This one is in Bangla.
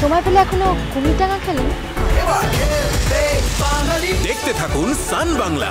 সময় পেলে এখনও কুমিরটাঙ্গা খেলেন? দেখতে থাকুন সান বাংলা।